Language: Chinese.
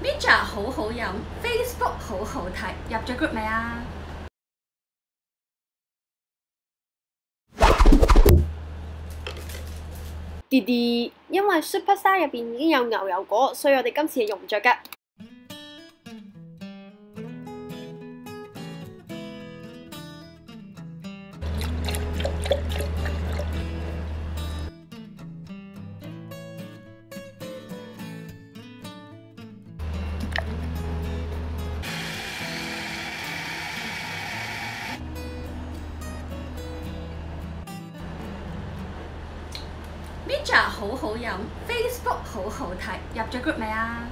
Mija 好好飲，Facebook 好好睇，入咗 group 未啊？弟弟，因為 Super Star 入邊已經有牛油果，所以我哋今次係用唔着㗎。Mija 好好飲，Facebook 好好睇，入咗 group 未啊？